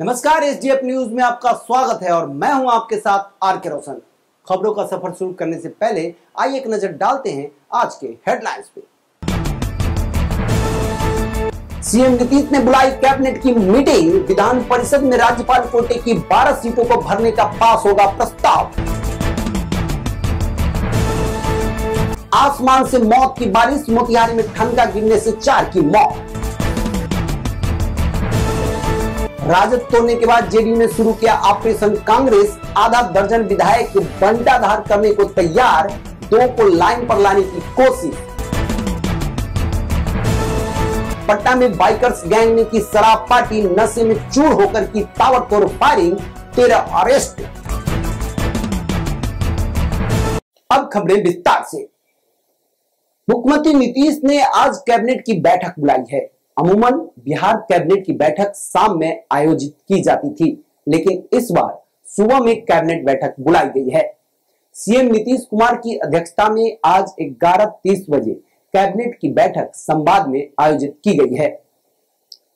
नमस्कार, SDF news में आपका स्वागत है और मैं हूँ आपके साथ आर के रोशन। खबरों का सफ़र शुरू करने से पहले आइए एक नज़र डालते हैं आज के हेडलाइंस पे। सीएम नीतीश ने बुलाई कैबिनेट की मीटिंग। विधान परिषद में राज्यपाल कोटे की 12 सीटों को भरने का पास होगा प्रस्ताव। आसमान से मौत की बारिश, मोतिहारी में ठनका गिरने से चार की मौत। राजद तोड़ने के बाद जेडीयू ने शुरू किया ऑपरेशन कांग्रेस। आधा दर्जन विधायक बंटाधार करने को तैयार। दो को लाइन पर लाने की कोशिश। पटना में बाइकर्स गैंग ने की शराब पार्टी, नशे में चूर होकर की ताबड़तोड़ फायरिंग, तेरह अरेस्ट। अब खबरें विस्तार से। मुख्यमंत्री नीतीश ने आज कैबिनेट की बैठक बुलाई है। अमूमन बिहार कैबिनेट की बैठक शाम में आयोजित की जाती थी, लेकिन इस बार सुबह में कैबिनेट बैठक बुलाई गई है। सीएम नीतीश कुमार की अध्यक्षता में आज ग्यारह तीस बजे कैबिनेट की बैठक संवाद में आयोजित की गई है।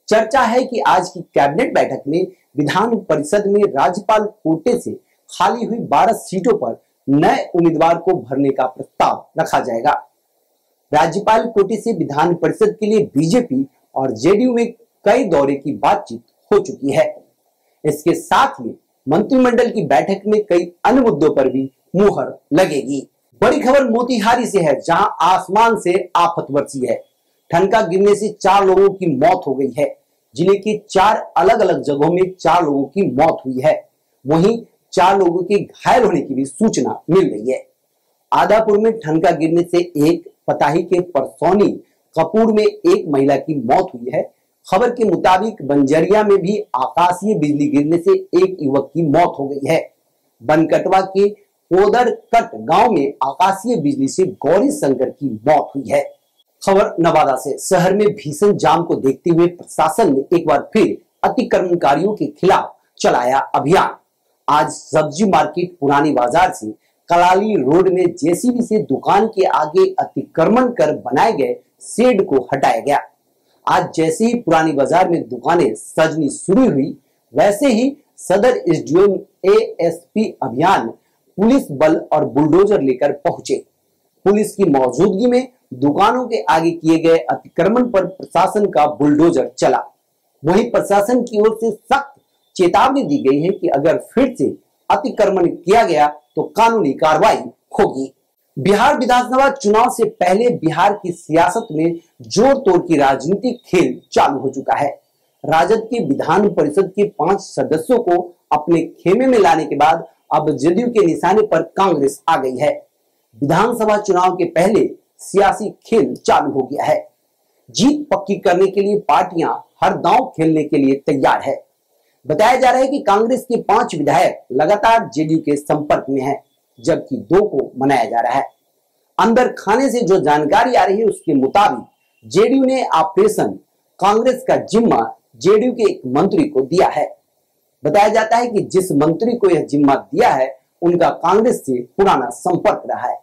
चर्चा है कि आज की कैबिनेट बैठक में विधान परिषद में राज्यपाल कोटे से खाली हुई 12 सीटों पर नए उम्मीदवार को भरने का प्रस्ताव रखा जाएगा। राज्यपाल कोटे से विधान परिषद के लिए बीजेपी और जेडीयू में कई दौरे की बातचीत हो चुकी है। इसके साथ ही मंत्रिमंडल की बैठक में कई अन्य मुद्दों पर भी मुहर लगेगी। बड़ी खबर मोतिहारी से है, जहाँ आसमान से आफत बरसी है। ठनका गिरने से चार लोगों की मौत हो गई है। ज़िले के चार अलग अलग जगहों में चार लोगों की मौत हुई है। वहीं चार लोगों के घायल होने की भी सूचना मिल रही है। आदापुर में ठनका गिरने से एक पताही के परसौनी कपूर में एक महिला की मौत हुई है। खबर के मुताबिक बंजरिया में भी आकाशीय बिजली गिरने से एक युवक की मौत हो गई है। बनकटवा के कोदर कट गाँव में आकाशीय बिजली से गौरी शंकर की मौत हुई है। खबर नवादा से। शहर में भीषण जाम को देखते हुए प्रशासन ने एक बार फिर अतिक्रमणकारियों के खिलाफ चलाया अभियान। आज सब्ज़ी मार्केट पुरानी बाज़ार से कलाली रोड में जेसीबी से दुकान के आगे अतिक्रमण कर बनाए गए शेड को हटाया गया। आज जैसे ही पुरानी बाज़ार में दुकानें सजनी शुरू हुई, वैसे ही सदर एसडीएम एएसपी अभियान पुलिस बल और बुलडोजर लेकर पहुँचे। पुलिस की मौजूदगी में दुकानों के आगे किए गए अतिक्रमण पर प्रशासन का बुलडोजर चला। वहीं प्रशासन की ओर से सख्त चेतावनी दी गई है कि अगर फिर से अतिक्रमण किया गया तो कानूनी कार्रवाई होगी। बिहार विधानसभा चुनाव से पहले बिहार की सियासत में ज़ोर तोड़ की राजनीतिक खेल चालू हो चुका है। राजद के विधान परिषद के पाँच सदस्यों को अपने खेमे में लाने के बाद अब जदयू के निशाने पर कांग्रेस आ गई है। विधानसभा चुनाव के पहले सियासी खेल चालू हो गया है। जीत पक्की करने के लिए पार्टियाँ हर दांव खेलने के लिए तैयार है। बताया जा रहा है कि कांग्रेस के पाँच विधायक लगातार जेडीयू के संपर्क में हैं। जबकि दो को मनाया जा रहा है अंदर खाने से जो जानकारी आ रही है, उसके मुताबिक जेडीयू ने ऑपरेशन कांग्रेस का जिम्मा जेडीयू के एक मंत्री को दिया है बताया जाता है कि जिस मंत्री को यह जिम्मा दिया है, उनका कांग्रेस से पुराना संपर्क रहा है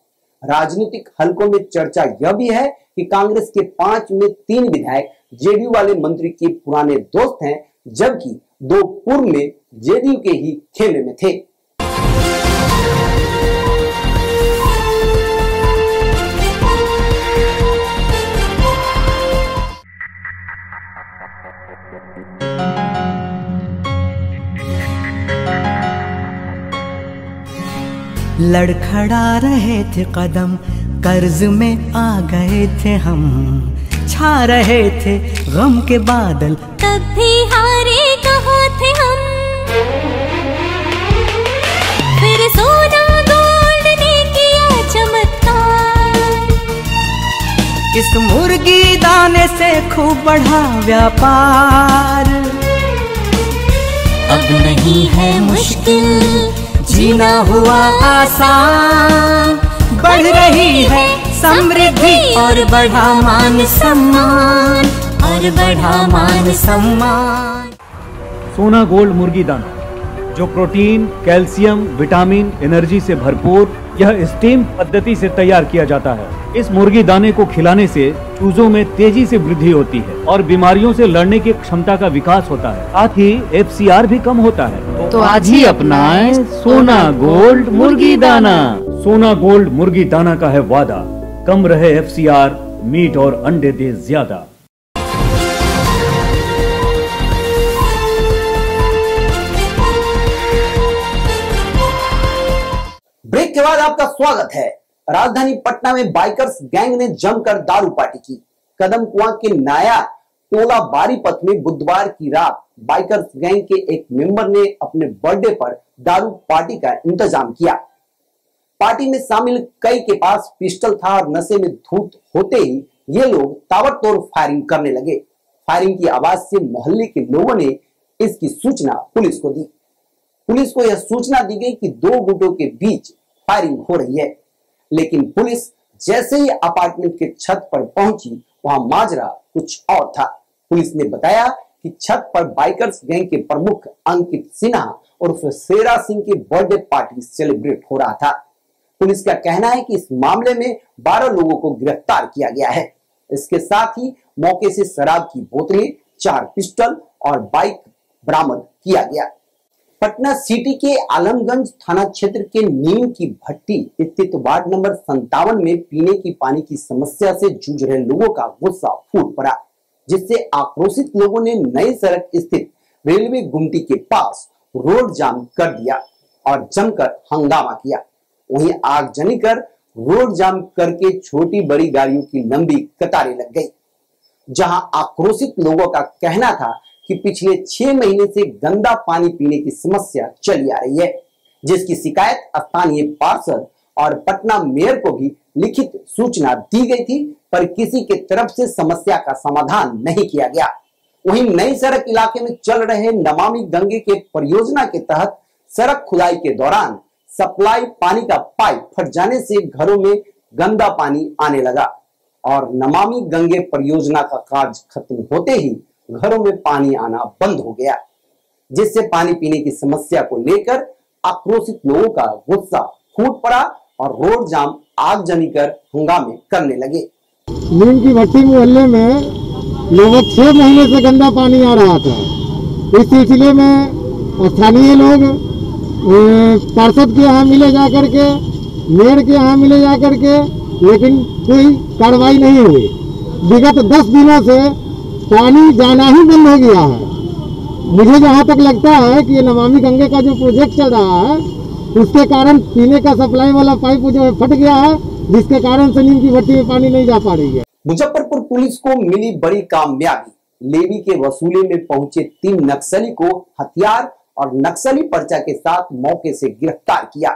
राजनीतिक हलकों में चर्चा यह भी है कि कांग्रेस के पाँच में तीन विधायक जेडीयू वाले मंत्री के पुराने दोस्त हैं, जबकि दो पूर्व में जेडीयू के ही खेमे में थे। लड़खड़ा रहे थे कदम कर्ज में आ गए थे हम। छा रहे थे गम के बादल। तब भी हारे थे हम। फिर सोना गोल्ड ने किया चमत्कार। इस मुर्गी दाने से खूब बढ़ा व्यापार। अब नहीं है मुश्किल जीना हुआ आसान। बढ़ रही है समृद्धि और बढ़ा मान सम्मान। और बढ़ा मान सम्मान। सोना गोल्ड मुर्गी दाना जो प्रोटीन कैल्शियम विटामिन एनर्जी से भरपूर यह स्टीम पद्धति से तैयार किया जाता है। इस मुर्गी दाने को खिलाने से चूजों में तेज़ी से वृद्धि होती है और बीमारियों से लड़ने की क्षमता का विकास होता है। साथ ही एफसीआर भी कम होता है। तो आज ही अपनाएँ सोना गोल्ड मुर्गी दाना। सोना गोल्ड मुर्गी दाना का है वादा। कम रहे एफसीआर मीट और अंडे दे ज़्यादा। ब्रेक के बाद आपका स्वागत है। राजधानी पटना में बाइकर्स गैंग ने जमकर दारू पार्टी की। कदम कुआँ के नाया टोला बारीपत में बुधवार की रात बाइकर्स गैंग के एक मेंबर ने अपने बर्थडे पर दारू पार्टी का इंतज़ाम किया। पार्टी में शामिल कई के पास पिस्टल था और नशे में धूत होते ही ये लोग ताबड़तोड़ फायरिंग करने लगे। फायरिंग की आवाज़ से मोहल्ले के लोगों ने इसकी सूचना पुलिस को दी। पुलिस को यह सूचना दी गई कि दो गुटों के बीच फायरिंग हो रही है। लेकिन पुलिस जैसे ही अपार्टमेंट के छत पर पहुँची, वहाँ माजरा कुछ और था। पुलिस ने बताया कि छत पर बाइकर्स गैंग के प्रमुख अंकित सिन्हा और शेरा सिंह की बर्थडे पार्टी सेलिब्रेट हो रहा था। पुलिस का कहना है कि इस मामले में 12 लोगों को गिरफ़्तार किया गया है। इसके साथ ही मौके से शराब की बोतलें, चार पिस्टल और बाइक बरामद किया गया। पटना सिटी के आलमगंज थाना क्षेत्र के नीम की भट्टी स्थित वार्ड नंबर संतावन में पीने की पानी की समस्या से जूझ रहे लोगों का गुस्सा फूट पड़ा, जिससे आक्रोशित लोगों ने नई सड़क स्थित रेलवे गुमटी के पास रोड जाम कर दिया और जमकर हंगामा किया। वहीं आगजनी कर रोड जाम करके छोटी बड़ी गाड़ियों की लंबी कतारें लग गई, जहाँ आक्रोशित लोगों का कहना था कि पिछले छह महीने से गंदा पानी पीने की समस्या चली आ रही है, जिसकी शिकायत स्थानीय पार्षद और पटना मेयर को भी लिखित सूचना दी गई थी, पर किसी के तरफ़ से समस्या का समाधान नहीं किया गया। वहीं नई सड़क इलाके में चल रहे नमामि गंगे के परियोजना के तहत सड़क खुदाई के दौरान सप्लाई पानी का पाइप फट जाने से घरों में गंदा पानी आने लगा और नमामि गंगे परियोजना का कार्य खत्म होते ही घरों में पानी आना बंद हो गया, जिससे पानी पीने की समस्या को लेकर आक्रोशित लोगों का गुस्सा फूट पड़ा और रोड जाम आगजनी कर हंगामे करने लगे। नीम की भट्टी मोहल्ले में लगभग छह महीने से गंदा पानी आ रहा था। इस सिलसिले में स्थानीय लोग पार्षद के यहाँ मिले जा करके मेयर के यहाँ मिले जा करके लेकिन कोई कार्रवाई नहीं हुई। विगत दस दिनों से पानी जाना ही बंद हो गया है। मुझे जहाँ तक लगता है कि ये नमामि गंगे का जो प्रोजेक्ट चल रहा है, उसके कारण पीने का सप्लाई वाला पाइप जो है फट गया है, जिसके कारण से नीम की भट्टी में पानी नहीं जा पा रही है। मुजफ्फरपुर पुलिस को मिली बड़ी कामयाबी। लेवी के वसूले में पहुँचे तीन नक्सली को हथियार और नक्सली पर्चा के साथ मौके से गिरफ़्तार किया।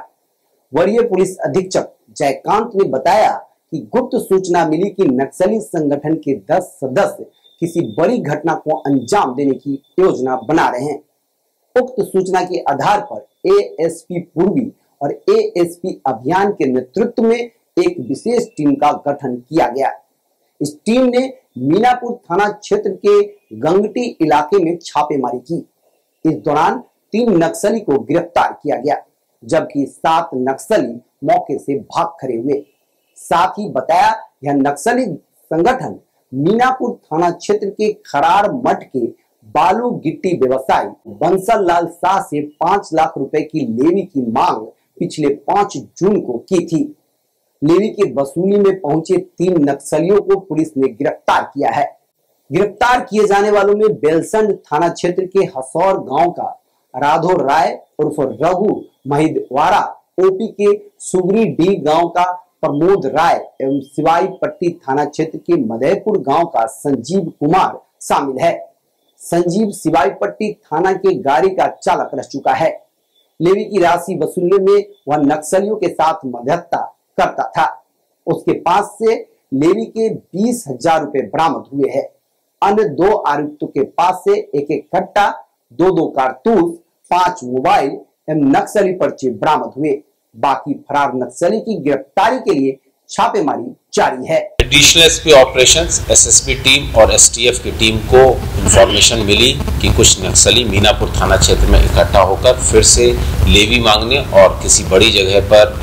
वरीय पुलिस अधीक्षक जयकांत ने बताया कि गुप्त सूचना मिली कि नक्सली संगठन के 10 सदस्य किसी बड़ी घटना को अंजाम देने की योजना बना रहे हैं। उक्त सूचना के आधार पर एएसपी पूर्वी और एएसपी अभियान के नेतृत्व में एक विशेष टीम का गठन किया गया। इस टीम ने मीनापुर थाना क्षेत्र के गंगटी इलाके में छापेमारी की। इस दौरान तीन नक्सली को गिरफ़्तार किया गया, जबकि सात नक्सली मौके से भाग खड़े हुए। साथ ही बताया, यह नक्सली संगठन मीनापुर थाना क्षेत्र के खरार मठ के बालू गिट्टी व्यवसायी बंसल लाल शाह से पाँच लाख रुपए की लेवी की मांग पिछले पाँच जून को की थी। लेवी के वसूली में पहुँचे तीन नक्सलियों को पुलिस ने गिरफ़्तार किया है। गिरफ़्तार किए जाने वालों में बेलसंड थाना क्षेत्र के हसौर गाँव का राधो राय उर्फ़ रघु महिदवारा, ओपी के सुगरी डी गाँव का प्रमोद राय एवं सिवाई पट्टी थाना क्षेत्र के मदयपुर गाँव का संजीव कुमार शामिल है। संजीव सिवाई पट्टी थाना के गाड़ी का चालक रह चुका है। लेवी की राशि वसूलने में वह नक्सलियों के साथ मध्यस्थता करता था। उसके पास से लेवी के बीस हज़ार रुपए बरामद हुए हैं। अन्य दो आरोपितों के पास से एक एक कट्टा, दो दो कारतूस, पाँच मोबाइल एवं नक्सली पर्चे बरामद हुए। बाकी फरार नक्सली की गिरफ्तारी के लिए छापेमारी जारी है। Additional SP operations SSP team और एसटीएफ की टीम को इंफॉर्मेशन मिली कि कुछ नक्सली मीनापुर थाना क्षेत्र में इकट्ठा होकर फिर से लेवी मांगने और किसी बड़ी जगह पर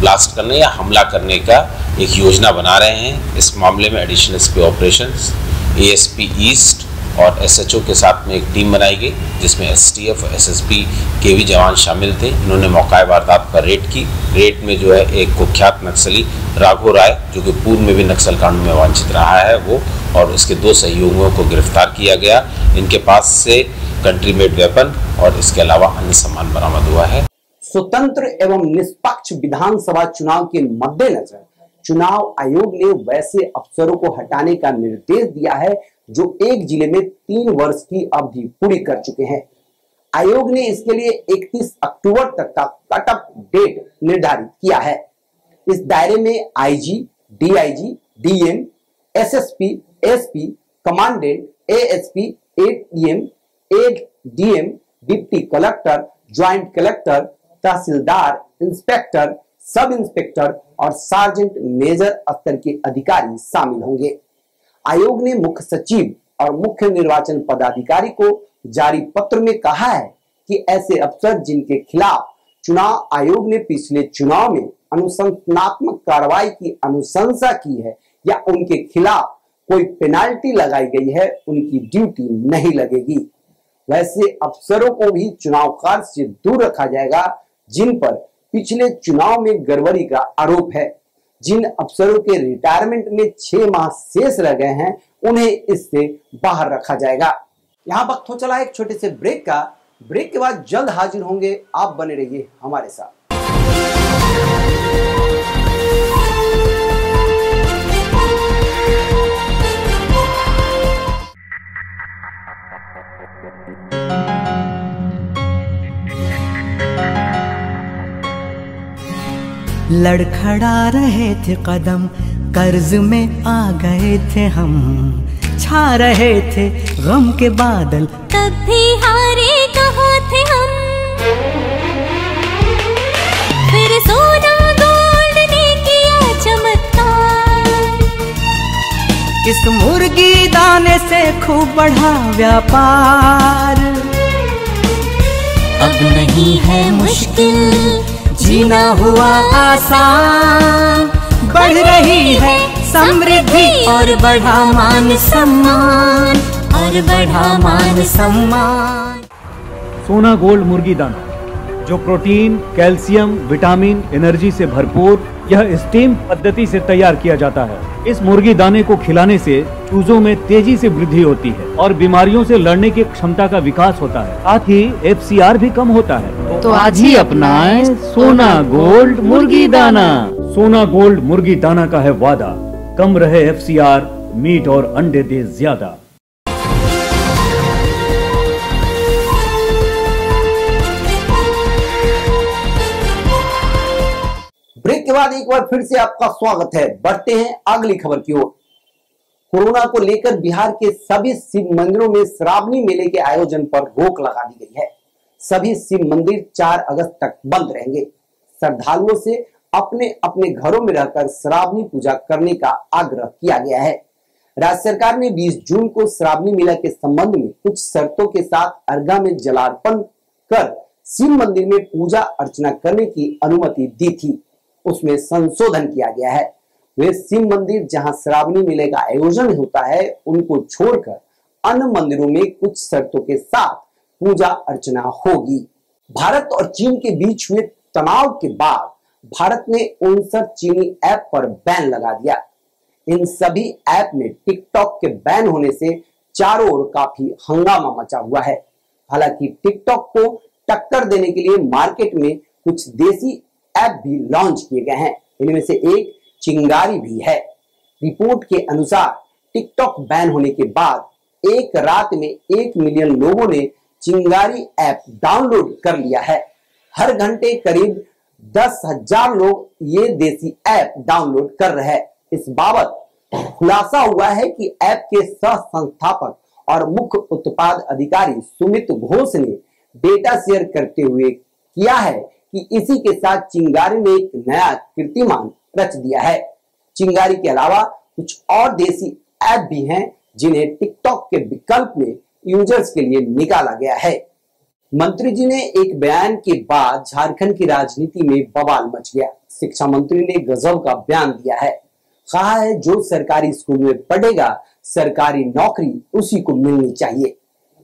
ब्लास्ट करने या हमला करने का एक योजना बना रहे हैं। इस मामले में additional S P operation A S P east और एस एच ओ के साथ में एक टीम बनाई गई, जिसमें S T F S S P के भी जवान शामिल थे। इन्होंने मौका वारदात पर रेड की। रेड में जो है, एक कुख्यात नक्सली राघो राय, जो कि पूर्व में भी नक्सल कांड में वांछित रहा है वो, और उसके दो सहयोगियों को गिरफ़्तार किया गया। इनके पास से कंट्री मेड वेपन और इसके अलावा अन्य सामान बरामद हुआ है। स्वतंत्र एवं निष्पक्ष विधानसभा चुनाव के मद्देनजर चुनाव आयोग ने वैसे अफसरों को हटाने का निर्देश दिया है। जो एक ज़िले में तीन वर्ष की अवधि पूरी कर चुके हैं। आयोग ने इसके लिए 31 अक्टूबर तक का कट ऑफ़ डेट निर्धारित किया है। इस दायरे में IG, DIG, DM, SSP, SP, commandant ASP, ADM, ADM, deputy collector joint collector tehsildar inspector sub inspector और सार्जेंट मेजर स्तर के अधिकारी शामिल होंगे। आयोग ने मुख्य सचिव और मुख्य निर्वाचन पदाधिकारी को जारी पत्र में कहा है कि ऐसे अफसर जिनके खिलाफ चुनाव आयोग ने पिछले चुनाव में अनुसंधात्मक कार्रवाई की अनुशंसा की है या उनके खिलाफ कोई पेनाल्टी लगाई गई है, उनकी ड्यूटी नहीं लगेगी। वैसे अफसरों को भी चुनाव कार्य से दूर रखा जाएगा, जिन पर पिछले चुनाव में गड़बड़ी का आरोप है। जिन अफसरों के रिटायरमेंट में छह माह शेष रह गए हैं, उन्हें इससे बाहर रखा जाएगा। यहाँ वक्त हो चला एक छोटे से ब्रेक का। ब्रेक के बाद जल्द हाजिर होंगे। आप बने रहिए हमारे साथ। लड़खड़ा रहे थे कदम कर्ज में आ गए थे हम। छा रहे थे गम के बादल। तब भी हारे कहाँ थे हम? फिर सोना गोल्ड ने किया चमत्कार। इस मुर्गी दाने से खूब बढ़ा व्यापार। अब नहीं है मुश्किल जीना हुआ आसान। बढ़ रही है समृद्धि और बढ़ा मान सम्मान। और बढ़ा मान सम्मान। सोना गोल्ड मुर्गी दाना, जो प्रोटीन, कैल्शियम, विटामिन, एनर्जी से भरपूर, यह स्टीम पद्धति से तैयार किया जाता है। इस मुर्गी दाने को खिलाने से चूजों में तेज़ी से वृद्धि होती है और बीमारियों से लड़ने की क्षमता का विकास होता है। साथ ही एफसीआर भी कम होता है। तो आज ही अपनाएँ सोना गोल्ड मुर्गी दाना। सोना गोल्ड मुर्गी दाना का है वादा। कम रहे एफसीआर मीट और अंडे दे ज़्यादा। ब्रेक के बाद एक बार फिर से आपका स्वागत है। बढ़ते हैं अगली खबर की ओर। कोरोना को लेकर बिहार के सभी शिव मंदिरों में श्रावणी मेले के आयोजन पर रोक लगा दी गई है। सभी शिव मंदिर 4 अगस्त तक बंद रहेंगे। श्रद्धालुओं से अपने अपने घरों में रहकर श्रावणी पूजा करने का आग्रह किया गया है। राज्य सरकार ने 20 जून को श्रावणी मेला के संबंध में कुछ शर्तों के साथ अर्घा में जलार्पण कर शिव मंदिर में पूजा अर्चना करने की अनुमति दी थी। उसमें संशोधन किया गया है। वे शिव मंदिर जहाँ श्रावणी मेले का आयोजन होता है, उनको छोड़कर अन्य मंदिरों में कुछ शर्तों के साथ पूजा अर्चना होगी। भारत और चीन के बीच हुए तनाव के बाद भारत ने उनसठ चीनी ऐप पर बैन लगा दिया। इन सभी ऐप में टिकटॉक के बैन होने से चारों ओर काफ़ी हंगामा मचा हुआ है। हालाँकि टिकटॉक को टक्कर देने के लिए मार्केट में कुछ देसी ऐप भी लॉन्च किए गए हैं। इनमें से एक चिंगारी भी है। रिपोर्ट के अनुसार टिकटॉक बैन होने के बाद एक रात में एक मिलियन लोगों ने चिंगारी ऐप डाउनलोड कर लिया है। हर घंटे करीब दस हज़ार लोग ये देसी ऐप डाउनलोड कर रहे हैं। इस बाबत खुलासा हुआ है कि ऐप के सह संस्थापक और मुख्य उत्पाद अधिकारी सुमित घोष ने डेटा शेयर करते हुए किया है कि इसी के साथ चिंगारी ने एक नया कीर्तिमान रच दिया है। चिंगारी के अलावा कुछ और देसी ऐप भी हैं जिन्हें टिकटॉक के विकल्प में यूज़र्स के लिए निकाला गया है। मंत्री जी ने एक बयान के बाद झारखंड की राजनीति में बवाल मच गया। शिक्षा मंत्री ने गजब का बयान दिया है। कहा है, जो सरकारी स्कूल में पढ़ेगा, सरकारी नौकरी उसी को मिलनी चाहिए।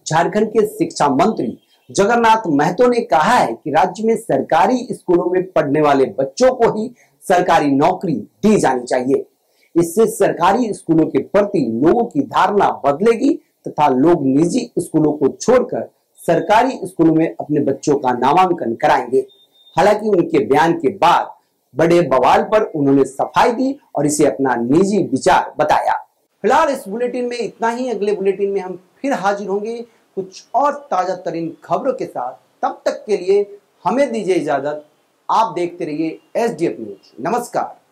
झारखंड के शिक्षा मंत्री जगन्नाथ महतो ने कहा है कि राज्य में सरकारी स्कूलों में पढ़ने वाले बच्चों को ही सरकारी नौकरी दी जानी चाहिए। इससे सरकारी स्कूलों के प्रति लोगों की धारणा बदलेगी तथा लोग निजी स्कूलों को छोड़कर सरकारी स्कूलों में अपने बच्चों का नामांकन कराएँगे। हालाँकि उनके बयान के बाद बड़े बवाल पर उन्होंने सफ़ाई दी और इसे अपना निजी विचार बताया। फ़िलहाल इस बुलेटिन में इतना ही। अगले बुलेटिन में हम फिर हाजिर होंगे। कुछ और ताज़ा तरीन खबरों के साथ। तब तक के लिए हमें दीजिए इजाज़त। आप देखते रहिए एस डी एफ़ न्यूज़। नमस्कार।